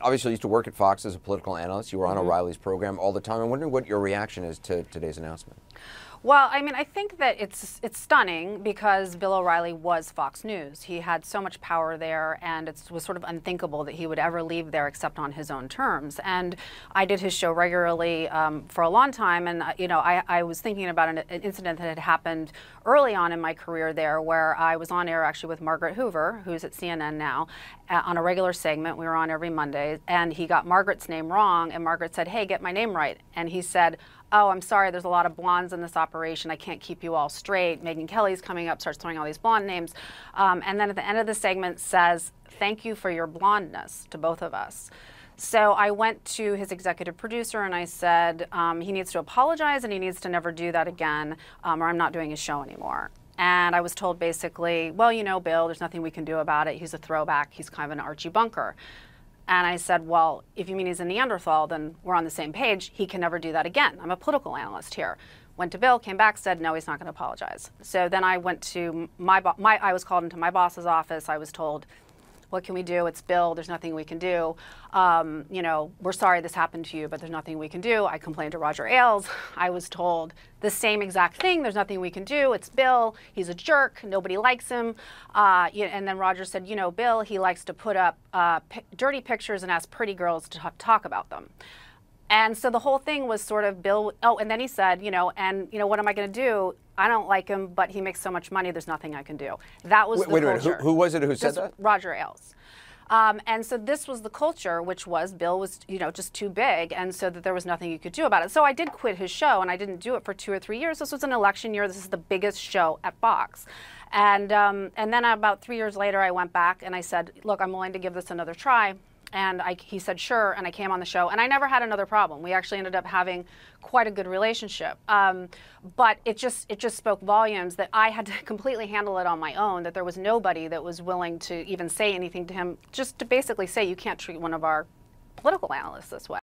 obviously you used to work at Fox as a political analyst. You were on Mm-hmm. O'Reilly's program all the time. I'm wondering what your reaction is to today's announcement. Well, I mean, I think that it's it's stunning because Bill O'Reilly was Fox News. He had so much power there, and it was sort of unthinkable that he would ever leave there except on his own terms. And I did his show regularly um, for a long time, and uh, you know, I, I was thinking about an, an incident that had happened early on in my career there, where I was on air actually with Margaret Hoover, who's at CNN now, uh, on a regular segment. We were on every Monday, and he got Margaret's name wrong, and Margaret said, "Hey, get my name right," and he said oh, I'm sorry, there's a lot of blondes in this operation. I can't keep you all straight. Megyn Kelly's coming up, starts throwing all these blonde names. Um, and then at the end of the segment says, thank you for your blondness to both of us. So I went to his executive producer and I said, um, he needs to apologize and he needs to never do that again, um, or I'm not doing his show anymore. And I was told basically, well, you know, Bill, there's nothing we can do about it. He's a throwback. He's kind of an Archie Bunker. And I said, well, if you mean he's a Neanderthal, then we're on the same page. He can never do that again. I'm a political analyst here. Went to Bill, came back, said, no, he's not going to apologize. So then I went to my, my, I was called into my boss's office. I was told, what can we do? It's Bill. There's nothing we can do. Um, you know, we're sorry this happened to you, but there's nothing we can do. I complained to Roger Ailes. I was told the same exact thing. There's nothing we can do. It's Bill. He's a jerk. Nobody likes him. Uh, and then Roger said, you know, Bill, he likes to put up uh, dirty pictures and ask pretty girls to talk about them. And so the whole thing was sort of Bill. Oh, and then he said, you know, and you know, what am I going to do? I don't like him, but he makes so much money. There's nothing I can do. That was Wait, the wait a minute. Who, who was it who said that? Roger Ailes. Um, and so this was the culture, which was Bill was, you know, just too big, and so that there was nothing you could do about it. So I did quit his show, and I didn't do it for two or three years. This was an election year. This is the biggest show at Fox, and um, and then about three years later, I went back and I said, look, I'm willing to give this another try. And I, he said, sure. And I came on the show, and I never had another problem. We actually ended up having quite a good relationship. Um, but it just it just spoke volumes that I had to completely handle it on my own. That there was nobody that was willing to even say anything to him, just to basically say you can't treat one of our political analysts this way.